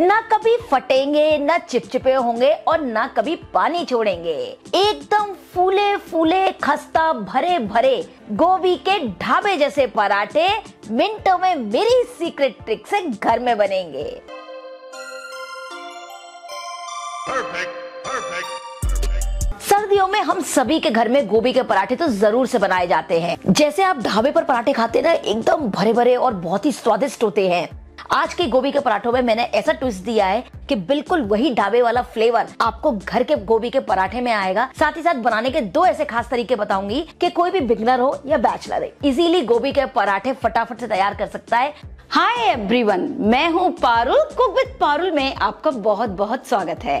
ना कभी फटेंगे ना चिपचिपे होंगे और ना कभी पानी छोड़ेंगे एकदम फूले फूले खस्ता भरे भरे गोभी के ढाबे जैसे पराठे मिनटों में मेरी सीक्रेट ट्रिक से घर में बनेंगे Perfect. Perfect. सर्दियों में हम सभी के घर में गोभी के पराठे तो ज़रूर से बनाए जाते हैं जैसे आप ढाबे पर पराठे खाते हैं ना एकदम भरे भरे और बहुत ही स्वादिष्ट होते हैं आज के गोभी के पराठों में मैंने ऐसा ट्विस्ट दिया है कि बिल्कुल वही ढाबे वाला फ्लेवर आपको घर के गोभी के पराठे में आएगा। साथ ही साथ बनाने के दो ऐसे खास तरीके बताऊँगी कि कोई भी बिगनर हो या बैचलर है इजीली गोभी के पराठे फटाफट से तैयार कर सकता है। हाय एवरीवन मैं हूँ पारुल कुक विद पारुल में आपका बहुत बहुत स्वागत है।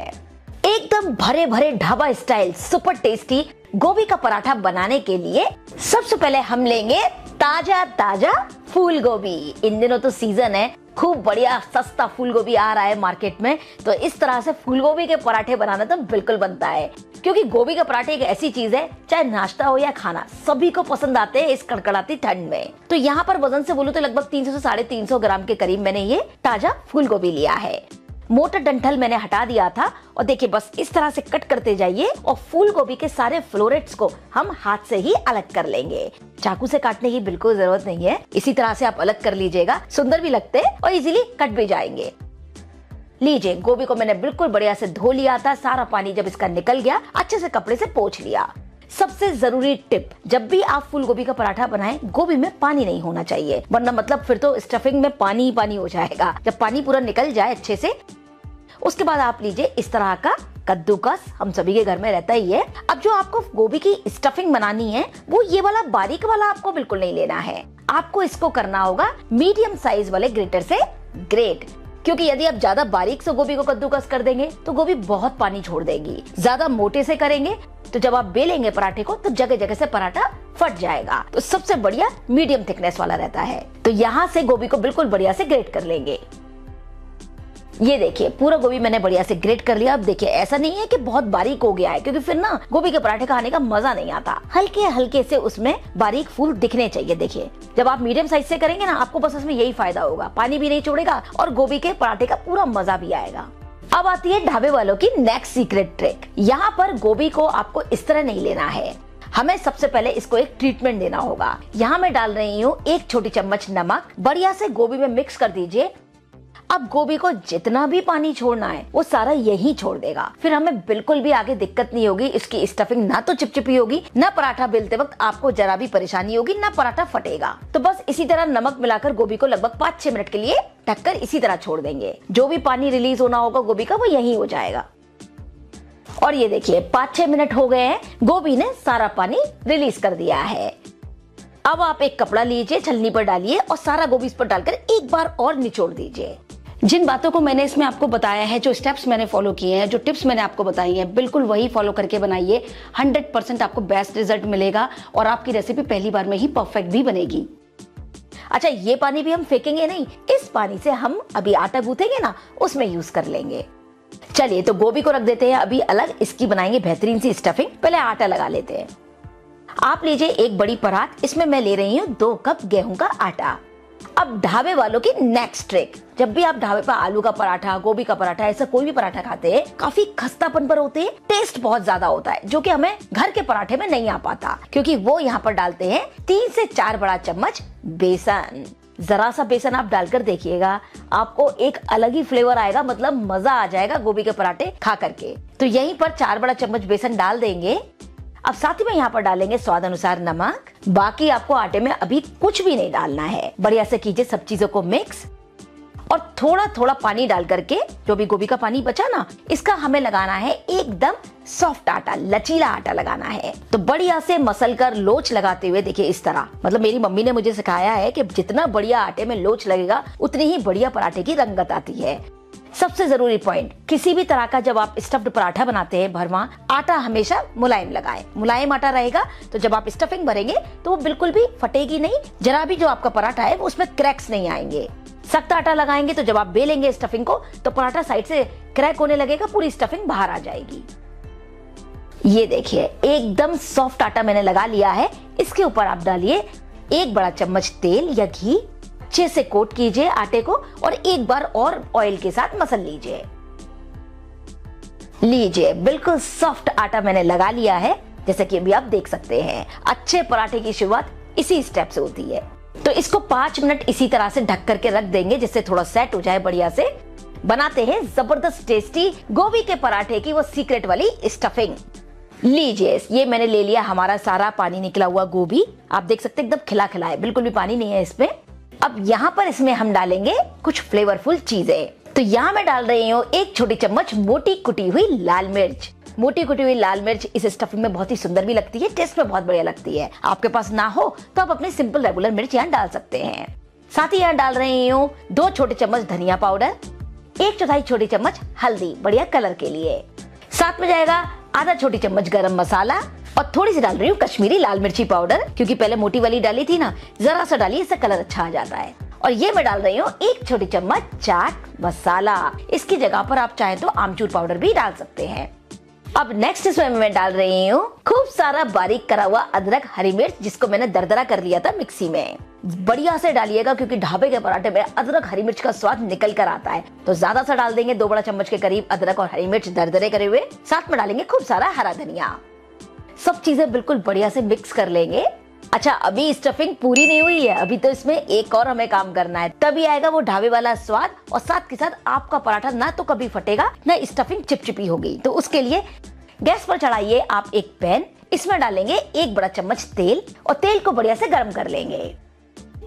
एकदम भरे भरे ढाबा स्टाइल सुपर टेस्टी गोभी का पराठा बनाने के लिए सबसे पहले हम लेंगे ताज़ा ताज़ा फूल गोभी इन दिनों तो सीज़न है खूब बढ़िया, सस्ता फूल गोभी आ रहा है मार्केट में। तो इस तरह से फूलगोभी के पराठे बनाना तो बिल्कुल बनता है। क्योंकि गोभी का पराठे एक ऐसी चीज़ है, चाहे नाश्ता हो या खाना, सभी को पसंद आते हैं इस कड़कड़ाती ठंड में। तो यहाँ पर वज़न से बोलो तो लगभग 300 से साढ़े तीन ग्राम के करीब मैंने ये ताज़ा फूल गोभी लिया है। मोटा डंठल मैंने हटा दिया था और देखिए बस इस तरह से कट करते जाइए और फूल गोभी के सारे फ्लोरेट्स को हम हाथ से ही अलग कर लेंगे। चाकू से काटने की बिल्कुल ज़रूरत नहीं है। इसी तरह से आप अलग कर लीजिएगा। सुंदर भी लगते हैं और इजीली कट भी जाएँगे। लीजिए, गोभी को मैंने बिल्कुल बढ़िया से धो लिया था। सारा पानी जब इसका निकल गया, अच्छे से कपड़े से पोछ लिया। सबसे ज़रूरी टिप, जब भी आप फूल गोभी का पराठा बनाएँ, गोभी में पानी नहीं होना चाहिए। वरना मतलब फिर तो स्टफिंग में पानी ही पानी हो जाएगा। जब पानी पूरा निकल जाए अच्छे से उसके बाद आप लीजिए इस तरह का कद्दूकस। हम सभी के घर में रहता ही है। अब जो आपको गोभी की स्टफिंग बनानी है, वो ये वाला बारीक वाला आपको बिल्कुल नहीं लेना है। आपको इसको करना होगा मीडियम साइज़ वाले ग्रेटर से ग्रेट क्योंकि यदि आप ज़्यादा बारीक से गोभी को कद्दूकस कर देंगे तो गोभी बहुत पानी छोड़ देगी। ज़्यादा मोटे से करेंगे तो जब आप बेलेंगे पराठे को तो जगह जगह से पराठा फट जाएगा। तो सबसे बढ़िया मीडियम थिकनेस वाला रहता है। तो यहाँ से गोभी को बिल्कुल बढ़िया से ग्रेट कर लेंगे। ये देखिए, पूरा गोभी मैंने बढ़िया से ग्रेट कर लिया। अब देखिए, ऐसा नहीं है कि बहुत बारीक हो गया है, क्योंकि फिर ना गोभी के पराठे खाने का मज़ा नहीं आता। हल्के हल्के से उसमें बारीक फूल दिखने चाहिए, देखिए। जब आप मीडियम साइज़ से करेंगे ना, आपको बस उसमें यही फ़ायदा होगा। पानी भी नहीं छोड़ेगा और गोभी के पराठे का पूरा मज़ा भी आएगा। अब आती है ढाबे वालों की नेक्स्ट सीक्रेट ट्रिक यहाँ पर गोभी को आपको इस तरह नहीं लेना है। हमें सबसे पहले इसको एक ट्रीटमेंट देना होगा। यहाँ मैं डाल रही हूँ एक छोटी चम्मच नमक। बढ़िया से गोभी में मिक्स कर दीजिए। अब गोभी को जितना भी पानी छोड़ना है, वो सारा यही छोड़ देगा। फिर हमें बिल्कुल भी आगे दिक्कत नहीं होगी, इसकी स्टफिंग ना तो चिपचिपी होगी, ना पराठा बेलते वक्त आपको जरा भी परेशानी होगी, ना पराठा फटेगा। तो बस इसी तरह नमक मिलाकर गोभी को लगभग पाँच छह मिनट के लिए ढककर इसी तरह छोड़ देंगे। जो भी पानी रिलीज़ होना होगा गोभी का, वो यही हो जाएगा। और ये देखिए पाँच छह मिनट हो गए हैं, गोभी ने सारा पानी रिलीज़ कर दिया है। अब आप एक कपड़ा लीजिए, छलनी पर डालिए और सारा गोभी इस पर डालकर एक बार और निचोड़ दीजिए। जिन बातों को मैंने इसमें आपको बताया है, जो स्टेप्स मैंने फॉलो किए हैं, जो टिप्स मैंने आपको बताई हैं, बिल्कुल वही फॉलो करके बनाइए। 100 परसेंट आपको बेस्ट रिज़ल्ट मिलेगा और आपकी रेसिपी पहली बार में ही परफेक्ट भी बनेगी। अच्छा ये पानी भी हम फेंकेंगे नहीं, इस पानी से हम अभी आटा गूथेंगे ना, उसमें यूज़ कर लेंगे। चलिए तो गोभी को रख देते हैं, अभी अलग इसकी बनाएँगे बेहतरीन सी स्टफिंग पहले आटा लगा लेते हैं। आप लीजिए एक बड़ी परात, इसमें मैं ले रही हूँ दो कप गेहूँ का आटा। अब ढाबे वालों की नेक्स्ट ट्रिक जब भी आप ढाबे पर आलू का पराठा, गोभी का पराठा, ऐसा कोई भी पराठा खाते हैं, काफ़ी खस्तापन पर होते हैं टेस्ट बहुत ज़्यादा होता है, जो कि हमें घर के पराठे में नहीं आ पाता, क्योंकि वो यहाँ पर डालते हैं तीन से चार बड़ा चम्मच बेसन। जरा सा बेसन आप डालकर देखिएगा, आपको एक अलग ही फ्लेवर आएगा मतलब मज़ा आ जाएगा गोभी के पराठे खा करके। तो यहीं पर चार बड़ा चम्मच बेसन डाल देंगे। अब साथ ही में यहाँ पर डालेंगे स्वाद अनुसार नमक। बाकी आपको आटे में अभी कुछ भी नहीं डालना है। बढ़िया से कीजिए सब चीज़ों को मिक्स। और थोड़ा थोड़ा पानी डाल करके, जो भी गोभी का पानी बचा ना, इसका हमें लगाना है एकदम सॉफ्ट आटा, लचीला आटा लगाना है। तो बढ़िया से मसल कर लोच लगाते हुए देखिए इस तरह। मतलब मेरी मम्मी ने मुझे सिखाया है कि जितना बढ़िया आटे में लोच लगेगा, उतनी ही बढ़िया पराठे की रंगत आती है। सबसे ज़रूरी पॉइंट किसी भी तरह का जब आप स्टफ्ड पराठा बनाते हैं, भरवा, आटा हमेशा मुलायम लगाएँ। मुलायम आटा रहेगा तो जब आप स्टफिंग भरेंगे तो वो बिल्कुल भी फटेगी नहीं, जरा भी जो आपका पराठा है उसमें क्रैक्स नहीं आएँगे। सख्त आटा लगाएँगे तो जब आप बेलेंगे स्टफिंग को तो पराठा साइड से क्रैक होने लगेगा, पूरी स्टफिंग बाहर आ जाएगी। ये देखिए, एकदम सॉफ्ट आटा मैंने लगा लिया है, इसके ऊपर आप डालिए एक बड़ा चम्मच तेल या घी अच्छे से कोट कीजिए आटे को और एक बार और ऑयल के साथ मसल लीजिए। लीजिए, बिल्कुल सॉफ्ट आटा मैंने लगा लिया है, जैसे कि अभी आप देख सकते हैं। अच्छे पराठे की शुरुआत इसी स्टेप से होती है। तो इसको पाँच मिनट इसी तरह से ढक करके रख देंगे, जिससे थोड़ा सेट हो जाए बढ़िया से। बनाते हैं ज़बरदस्त टेस्टी गोभी के पराठे की वो सीक्रेट वाली स्टफिंग लीजिए, ये मैंने ले लिया, हमारा सारा पानी निकला हुआ गोभी। आप देख सकते एकदम खिला खिला है, बिल्कुल भी पानी नहीं है इसमें। अब यहाँ पर इसमें हम डालेंगे कुछ फ्लेवरफुल चीज़ें। तो यहाँ मैं डाल रही हूँ एक छोटी चम्मच मोटी कुटी हुई लाल मिर्च। मोटी कुटी हुई लाल मिर्च इस स्टफिंग में बहुत ही सुंदर भी लगती है टेस्ट में बहुत बढ़िया लगती है। आपके पास ना हो तो आप अपनी सिंपल रेगुलर मिर्च यहाँ डाल सकते हैं। साथ ही यहाँ डाल रही हूँ दो छोटे चम्मच धनिया पाउडर, एक चौथाई छोटी चम्मच हल्दी, बढ़िया कलर के लिए। साथ में जाएगा आधा छोटी चम्मच गरम मसाला और थोड़ी सी डाल रही हूँ कश्मीरी लाल मिर्ची पाउडर, क्योंकि पहले मोटी वाली डाली थी ना, जरा सा डाली इससे कलर अच्छा आ जाता है। और ये मैं डाल रही हूँ एक छोटी चम्मच चाट मसाला। इसकी जगह पर आप चाहें तो आमचूर पाउडर भी डाल सकते हैं। अब नेक्स्ट इसमें मैं डाल रही हूँ खूब सारा बारीक करा हुआ अदरक, हरी मिर्च, जिसको मैंने दरदरा कर लिया था मिक्सी में। बढ़िया से डालिएगा, क्योंकि ढाबे के पराठे में अदरक, हरी मिर्च का स्वाद निकल कर आता है। तो ज़्यादा सा डाल देंगे दो बड़ा चम्मच के करीब अदरक और हरी मिर्च दरदरे करे हुए। साथ में डालेंगे खूब सारा हरा धनिया। सब चीज़ें बिल्कुल बढ़िया से मिक्स कर लेंगे। अच्छा अभी स्टफिंग पूरी नहीं हुई है। अभी तो इसमें एक और हमें काम करना है। तभी आएगा वो ढाबे वाला स्वाद और साथ के साथ आपका पराठा ना तो कभी फटेगा, ना स्टफिंग चिपचिपी होगी। तो उसके लिए गैस पर चढ़ाइए आप एक पैन। इसमें डालेंगे एक बड़ा चम्मच तेल और तेल को बढ़िया से गर्म कर लेंगे।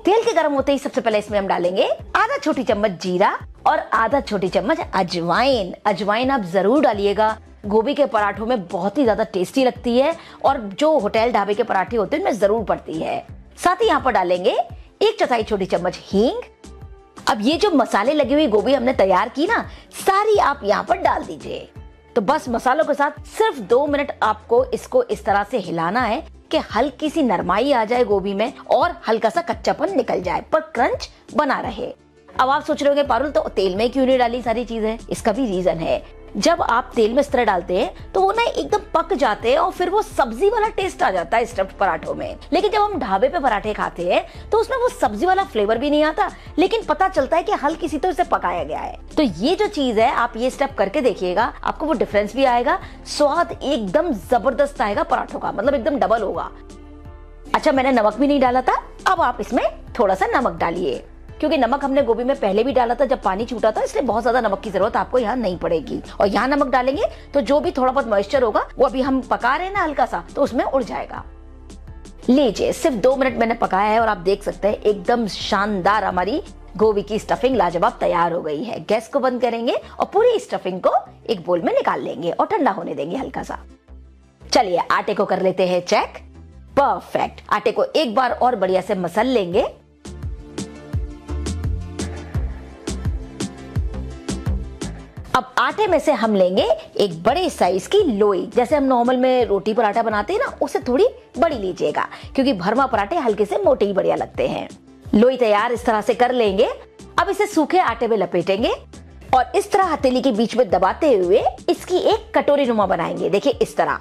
तेल के गर्म होते ही सबसे पहले इसमें हम डालेंगे आधा छोटी चम्मच जीरा और आधा छोटी चम्मच अजवाइन। अजवाइन आप ज़रूर डालिएगा। गोभी के पराठों में बहुत ही ज़्यादा टेस्टी लगती है और जो होटल ढाबे के पराठे होते हैं, उनमें ज़रूर पड़ती है। साथ ही यहाँ पर डालेंगे एक चौथाई छोटी चम्मच हींग। अब ये जो मसाले लगी हुई गोभी हमने तैयार की ना, सारी आप यहाँ पर डाल दीजिए। तो बस मसालों के साथ सिर्फ़ दो मिनट आपको इसको इस तरह से हिलाना है कि हल्की सी नरमाई आ जाए गोभी में और हल्का सा कच्चापन निकल जाए, पर क्रंच बना रहे। अब आप सोच रहे होंगे, पारुल तो तेल में क्यों नहीं डाली सारी चीज़ें? इसका भी रीजन है। जब आप तेल में इस तरह डालते हैं तो वो ना एकदम पक जाते हैं और फिर वो सब्ज़ी वाला टेस्ट आ जाता है स्टफ्ड पराठों में। लेकिन जब हम ढाबे पे पराठे खाते हैं तो उसमें वो सब्ज़ी वाला फ्लेवर भी नहीं आता, लेकिन पता चलता है कि हल्की सी तो इसे पकाया गया है। तो ये जो चीज़ है, आप ये स्टेप करके देखिएगा, आपको वो डिफरेंस भी आएगा, स्वाद एकदम ज़बरदस्त आएगा पराठों का मतलब एकदम डबल होगा। अच्छा मैंने नमक भी नहीं डाला था, अब आप इसमें थोड़ा सा नमक डालिए। क्योंकि नमक हमने गोभी में पहले भी डाला था, जब पानी छूटा था, इसलिए बहुत ज़्यादा नमक की ज़रूरत आपको यहाँ नहीं पड़ेगी। और यहाँ नमक डालेंगे तो जो भी थोड़ा बहुत मॉइस्चर होगा, वो अभी हम पका रहे हैं ना हल्का सा तो उसमें उड़ जाएगा। लीजिए, सिर्फ़ दो मिनट मैंने पकाया है और आप देख सकते हैं, एकदम शानदार हमारी गोभी की स्टफिंग लाजवाब तैयार हो गई है। गैस को बंद करेंगे और पूरी स्टफिंग को एक बोल में निकाल लेंगे और ठंडा होने देंगे हल्का सा चलिए, आटे को कर लेते हैं चेक परफेक्ट आटे को एक बार और बढ़िया से मसल लेंगे। अब आटे में से हम लेंगे एक बड़े साइज़ की लोई। जैसे हम नॉर्मल में रोटी पराठा बनाते हैं ना, उसे थोड़ी बड़ी लीजिएगा, क्योंकि भरमा पराठे हल्के से मोटे ही बढ़िया लगते हैं। लोई तैयार इस तरह से कर लेंगे। अब इसे सूखे आटे में लपेटेंगे और इस तरह हथेली के बीच में दबाते हुए इसकी एक कटोरी नुमा बनाएँगे। देखिए इस तरह।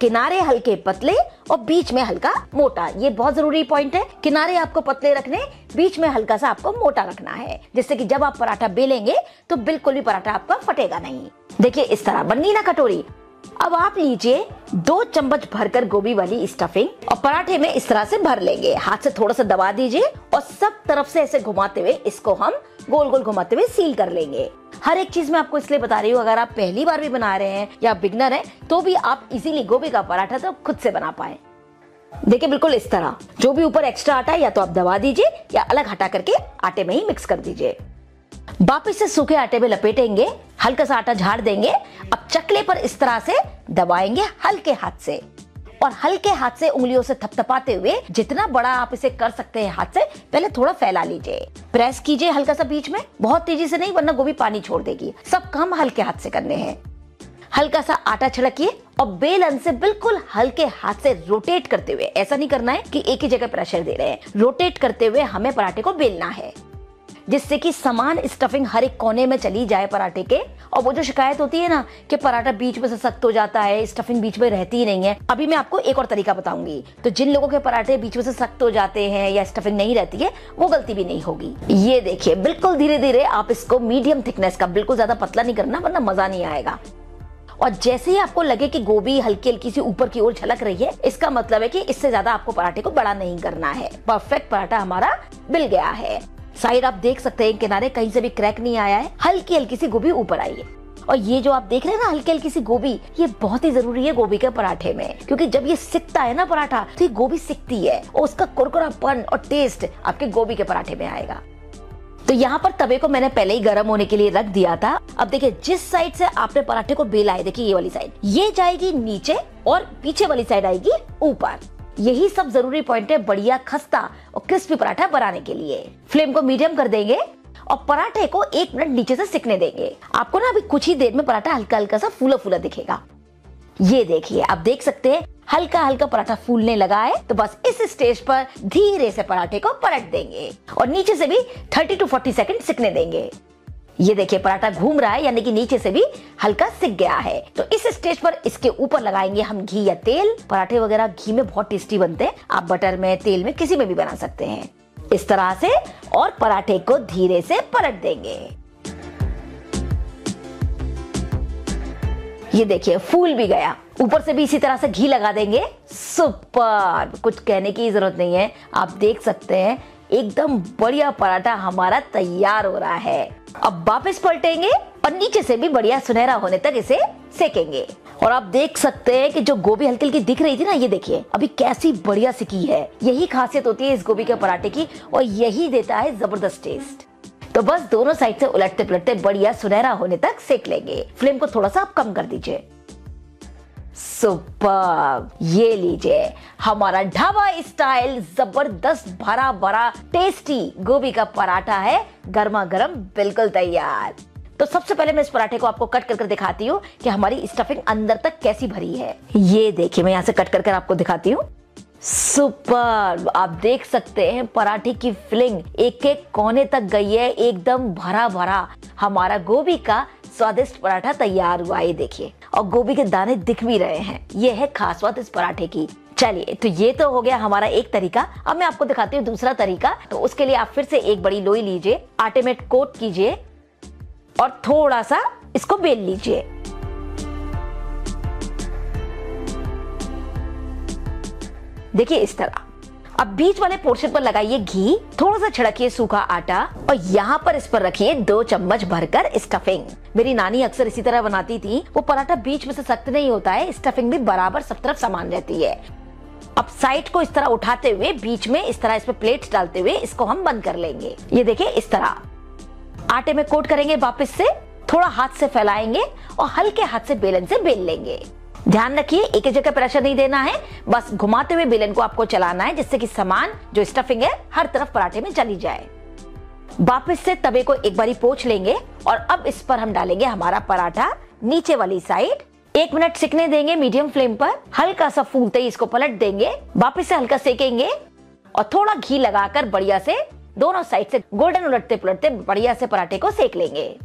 किनारे हल्के पतले और बीच में हल्का मोटा। ये बहुत ज़रूरी पॉइंट है। किनारे आपको पतले रखने, बीच में हल्का सा आपको मोटा रखना है। जिससे कि जब आप पराठा बेलेंगे तो बिल्कुल भी पराठा आपका फटेगा नहीं। देखिए, इस तरह, बननी ना कटोरी। अब आप लीजिए दो चम्मच भरकर गोभी वाली स्टफिंग और पराठे में इस तरह से भर लेंगे। हाथ से थोड़ा सा दबा दीजिए और सब तरफ़ से ऐसे घुमाते हुए इसको हम गोल गोल घुमाते हुए सील कर लेंगे। हर एक चीज़ मैं आपको इसलिए बता रही हूँ, अगर आप पहली बार भी बना रहे हैं या बिगनर हैं तो भी आप इजीली गोभी का पराठा तो खुद से बना पाए। देखिए बिल्कुल इस तरह। जो भी ऊपर एक्स्ट्रा आटा है, या तो आप दबा दीजिए या अलग हटा करके आटे में ही मिक्स कर दीजिए। वापिस से सूखे आटे में लपेटेंगे हल्का सा आटा झाड़ देंगे। अब चकले पर इस तरह से दबाएँगे हल्के हाथ से। और हल्के हाथ से उंगलियों से थपथपाते हुए जितना बड़ा आप इसे कर सकते हैं हाथ से, पहले थोड़ा फैला लीजिए। प्रेस कीजिए हल्का सा बीच में। बहुत तेज़ी से नहीं, वरना गोभी पानी छोड़ देगी। सब काम हल्के हाथ से करने हैं। हल्का सा आटा छिड़किए और बेलन से बिल्कुल हल्के हाथ से रोटेट करते हुए, ऐसा नहीं करना है कि एक ही जगह प्रेशर दे रहे हैं। रोटेट करते हुए हमें पराठे को बेलना है। जिससे कि समान स्टफिंग हर एक कोने में चली जाए पराठे के। और वो जो शिकायत होती है ना कि पराठा बीच में से सख्त हो जाता है स्टफिंग बीच में रहती ही नहीं है। अभी मैं आपको एक और तरीका बताऊँगी। तो जिन लोगों के पराठे बीच में से सख्त हो जाते हैं या स्टफिंग नहीं रहती है, वो गलती भी नहीं होगी। ये देखिए, बिल्कुल धीरे धीरे आप इसको मीडियम थिकनेस का बिल्कुल ज़्यादा पतला नहीं करना, वरना मज़ा नहीं आएगा। और जैसे ही आपको लगे कि गोभी हल्की हल्की सी ऊपर की ओर झलक रही है, इसका मतलब है कि इससे ज़्यादा आपको पराठे को बड़ा नहीं करना है। परफेक्ट पराठा हमारा मिल गया है। साइड आप देख सकते हैं किनारे कहीं से भी क्रैक नहीं आया है। हल्की हल्की सी गोभी ऊपर आई है और ये जो आप देख रहे हैं ना, हल्की हल्की सी गोभी, ये बहुत ही ज़रूरी है गोभी के पराठे में। क्योंकि जब ये सिकता है ना पराठा तो ये गोभी सिकती है और उसका कुरकुरापन और टेस्ट आपके गोभी के पराठे में आएगा। तो यहाँ पर तवे को मैंने पहले ही गर्म होने के लिए रख दिया था। अब देखिए, जिस साइड से आपने पराठे को बेला है, देखिए ये वाली साइड ये जाएगी नीचे और पीछे वाली साइड आएगी ऊपर। यही सब ज़रूरी पॉइंट है बढ़िया, खस्ता और क्रिस्पी पराठा बनाने के लिए। फ्लेम को मीडियम कर देंगे और पराठे को एक मिनट नीचे से सिकने देंगे। आपको ना अभी कुछ ही देर में पराठा हल्का हल्का सा फूला फूला दिखेगा। ये देखिए, आप देख सकते हैं हल्का हल्का पराठा फूलने लगा है तो बस इस स्टेज पर धीरे से पराठे को पलट देंगे और नीचे से भी 30 टू 40 सेकंड सिकने देंगे। ये देखिए, पराठा घूम रहा है, यानी कि नीचे से भी हल्का सिक गया है। तो इस स्टेज पर इसके ऊपर लगाएँगे हम घी या तेल। पराठे वगैरह घी में बहुत टेस्टी बनते हैं। आप बटर में, तेल में किसी में भी बना सकते हैं। इस तरह से और पराठे को धीरे से पलट देंगे। ये देखिए, फूल भी गया। ऊपर से भी इसी तरह से घी लगा देंगे। सुपर! कुछ कहने की ज़रूरत नहीं है। आप देख सकते हैं, एकदम बढ़िया पराठा हमारा तैयार हो रहा है। अब वापस पलटेंगे और नीचे से भी बढ़िया सुनहरा होने तक इसे सेकेंगे। और आप देख सकते हैं कि जो गोभी हल्की हल्की दिख रही थी ना, ये देखिए, अभी कैसी बढ़िया सिकी है। यही खासियत होती है इस गोभी के पराठे की और यही देता है ज़बरदस्त टेस्ट तो बस दोनों साइड से उलटते पलटते बढ़िया सुनहरा होने तक सेक लेंगे। फ्लेम को थोड़ा सा आप कम कर दीजिए। सुपर। ये लीजिए, हमारा ढाबा स्टाइल ज़बरदस्त, भरा भरा, टेस्टी गोभी का पराठा है। गर्मा गर्म, बिल्कुल तैयार। तो सबसे पहले मैं इस पराठे को आपको कट कर कर दिखाती हूँ कि हमारी स्टफिंग अंदर तक कैसी भरी है। ये देखिए, मैं यहाँ से कट कर कर आपको दिखाती हूँ। सुपर। आप देख सकते हैं, पराठे की फिलिंग एक एक कोने तक गई है, एकदम भरा भरा। हमारा गोभी का स्वादिष्ट पराठा तैयार हुआ है देखिए। और गोभी के दाने दिख भी रहे हैं। ये है खास बात इस पराठे की। चलिए तो ये तो हो गया हमारा एक तरीका। अब मैं आपको दिखाती हूँ दूसरा तरीका। तो उसके लिए आप फिर से एक बड़ी लोई लीजिए, आटे में कोट कीजिए और थोड़ा सा इसको बेल लीजिए। देखिए इस तरह। अब बीच वाले पोर्शन पर लगाइए घी, थोड़ा सा छिड़किए सूखा आटा और यहाँ पर इस पर रखिए दो चम्मच भरकर स्टफिंग मेरी नानी अक्सर इसी तरह बनाती थी, वो पराठा बीच में से सख्त नहीं होता है स्टफिंग भी बराबर सब तरफ़ समान रहती है। अब साइड को इस तरह उठाते हुए, बीच में इस तरह इस पर प्लेट डालते हुए इसको हम बंद कर लेंगे। ये देखिए इस तरह। आटे में कोट करेंगे वापस से, थोड़ा हाथ से फैलाएँगे और हल्के हाथ से बेलन से बेल लेंगे। ध्यान रखिए, एक ही जगह प्रेशर नहीं देना है। बस घुमाते हुए बेलन को आपको चलाना है, जिससे कि सामान, जो स्टफिंग है, हर तरफ़ पराठे में चली जाए। वापस से तवे को एक बारी पोछ लेंगे और अब इस पर हम डालेंगे हमारा पराठा नीचे वाली साइड एक मिनट सिकने देंगे मीडियम फ्लेम पर, हल्का सा फूलते ही इसको पलट देंगे, वापस से हल्का सेकेंगे और थोड़ा घी लगाकर बढ़िया से दोनों साइड से गोल्डन उलटते पलटते बढ़िया से पराठे को सेक लेंगे।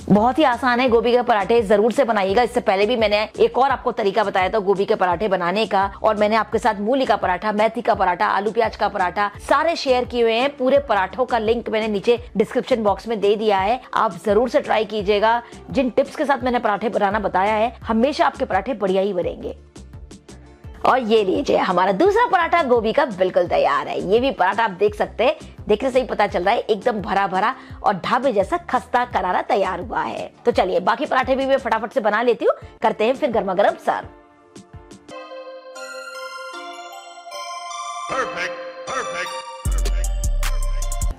बहुत ही आसान है गोभी के पराठे, ज़रूर से बनाइएगा। इससे पहले भी मैंने एक और आपको तरीका बताया था गोभी के पराठे बनाने का, और मैंने आपके साथ मूली का पराठा, मेथी का पराठा, आलू प्याज का पराठा सारे शेयर किए हुए हैं। पूरे पराठों का लिंक मैंने नीचे डिस्क्रिप्शन बॉक्स में दे दिया है। आप ज़रूर से ट्राई कीजिएगा। जिन टिप्स के साथ मैंने पराठे बनाना बताया है, हमेशा आपके पराठे बढ़िया ही बनेंगे। और ये लीजिए हमारा दूसरा पराठा गोभी का बिल्कुल तैयार है। ये भी पराठा आप देख सकते हैं। देखने से ही पता चल रहा है एकदम भरा भरा और ढाबे जैसा खस्ता करारा तैयार हुआ है। तो चलिए बाकी पराठे भी मैं फटाफट से बना लेती हूँ। करते हैं फिर गर्मा गर्म सर्व.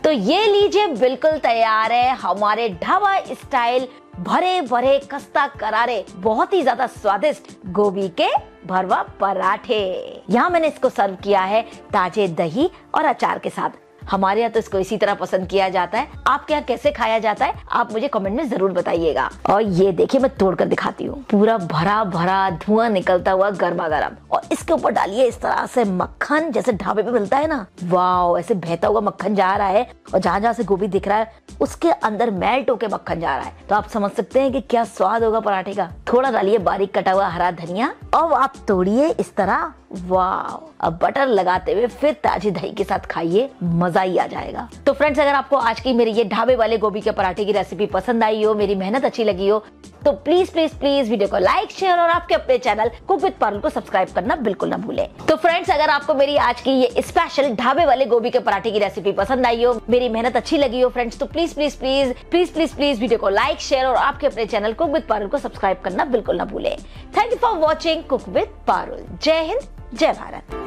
तो ये लीजिए बिल्कुल तैयार है। हमारे ढाबा स्टाइल भरे भरे खस्ता करारे बहुत ही ज़्यादा स्वादिष्ट गोभी के भरवा पराठे। यहाँ मैंने इसको सर्व किया है ताजे दही और अचार के साथ। हमारे यहाँ तो इसको इसी तरह पसंद किया जाता है। आपके यहाँ कैसे खाया जाता है, आप मुझे कमेंट में ज़रूर बताइएगा। और ये देखिए, मैं तोड़कर दिखाती हूँ। पूरा भरा भरा धुआँ निकलता हुआ गर्मा गर्म। और इसके ऊपर डालिए इस तरह से मक्खन जैसे ढाबे पे मिलता है ना। वाह ऐसे बहता हुआ मक्खन जा रहा है। और जहाँ जहाँ से गोभी दिख रहा है, उसके अंदर मेल्ट होके मक्खन जा रहा है। तो आप समझ सकते हैं कि क्या स्वाद होगा पराठे का। थोड़ा डालिए बारीक कटा हुआ हरा धनिया। अब आप तोड़िए इस तरह वाह अब बटर लगाते हुए फिर ताजी दही के साथ खाइए, मज़ा ही आ जाएगा। तो फ्रेंड्स अगर आपको आज की मेरी ये ढाबे वाले गोभी के पराठे की रेसिपी पसंद आई हो, मेरी मेहनत अच्छी लगी हो तो प्लीज़ प्लीज़ प्लीज़ वीडियो को लाइक शेयर और आपके अपने चैनल कुक विद पारुल को सब्सक्राइब करना बिल्कुल ना भूले। तो फ्रेंड्स अगर आपको मेरी आज की ये स्पेशल ढाबे वाले गोभी के पराठे की रेसिपी पसंद आई हो, मेरी मेहनत अच्छी लगी हो फ्रेंड्स तो please please please please please please video को लाइक शेयर और आपके अपने चैनल कुक विद पारुल को सब्सक्राइब करना बिल्कुल ना भूले। Thank you for watching cook with Parul. जय हिंद। जय भारत।